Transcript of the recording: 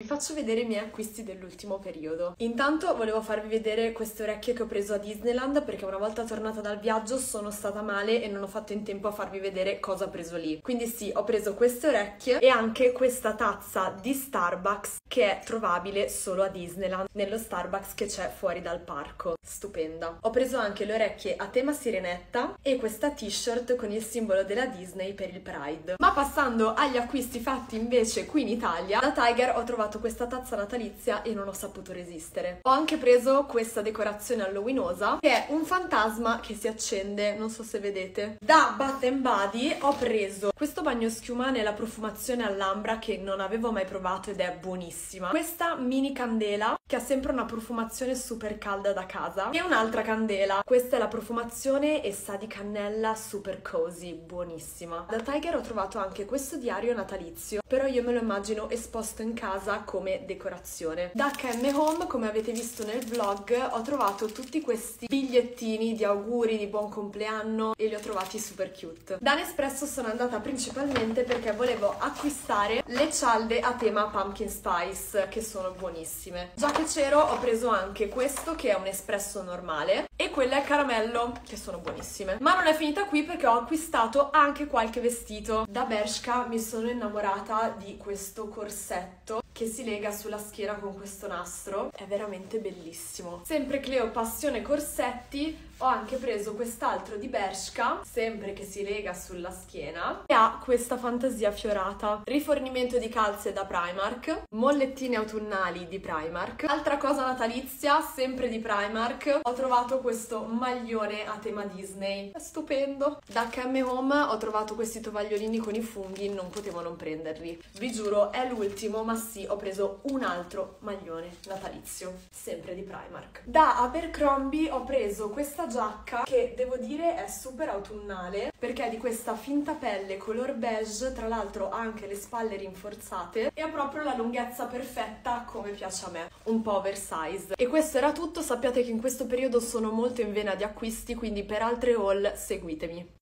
Vi faccio vedere i miei acquisti dell'ultimo periodo. Intanto volevo farvi vedere queste orecchie che ho preso a Disneyland perché una volta tornata dal viaggio sono stata male e non ho fatto in tempo a farvi vedere cosa ho preso lì. Quindi sì, ho preso queste orecchie e anche questa tazza di Starbucks che è trovabile solo a Disneyland, nello Starbucks che c'è fuori dal parco. Stupenda. Ho preso anche le orecchie a tema sirenetta e questa t-shirt con il simbolo della Disney per il Pride. Ma passando agli acquisti fatti invece qui in Italia, da Tiger ho trovato trovato questa tazza natalizia e non ho saputo resistere. Ho anche preso questa decorazione halloweenosa che è un fantasma che si accende, non so se vedete. Da Bath Body ho preso questo bagno schiuma nella profumazione all'ambra che non avevo mai provato ed è buonissima. Questa mini candela che ha sempre una profumazione super calda da casa e un'altra candela. Questa è la profumazione e sa di cannella super cozy, buonissima. Da Tiger ho trovato anche questo diario natalizio, però io me lo immagino esposto in casa come decorazione. Da H&M Home, come avete visto nel vlog, ho trovato tutti questi bigliettini di auguri di buon compleanno e li ho trovati super cute. Da Nespresso sono andata principalmente perché volevo acquistare le cialde a tema pumpkin spice, che sono buonissime. Già che c'ero ho preso anche questo che è un espresso normale e quelle a caramello che sono buonissime. Ma non è finita qui perché ho acquistato anche qualche vestito. Da Bershka mi sono innamorata di questo corsetto che si lega sulla schiena con questo nastro. È veramente bellissimo. Sempre Cleo Passione Corsetti ho anche preso quest'altro di Bershka, sempre che si lega sulla schiena, e ha questa fantasia fiorata. Rifornimento di calze da Primark, mollettine autunnali di Primark. Altra cosa natalizia, sempre di Primark, ho trovato questo maglione a tema Disney. È stupendo. Da H&M Home ho trovato questi tovagliolini con i funghi, non potevo non prenderli. Vi giuro, è l'ultimo, ma sì, ho preso un altro maglione natalizio, sempre di Primark. Da Abercrombie ho preso questa giacca che devo dire è super autunnale perché è di questa finta pelle color beige, tra l'altro ha anche le spalle rinforzate e ha proprio la lunghezza perfetta come piace a me, un po' oversize. E questo era tutto, sappiate che in questo periodo sono molto in vena di acquisti, quindi per altre haul seguitemi.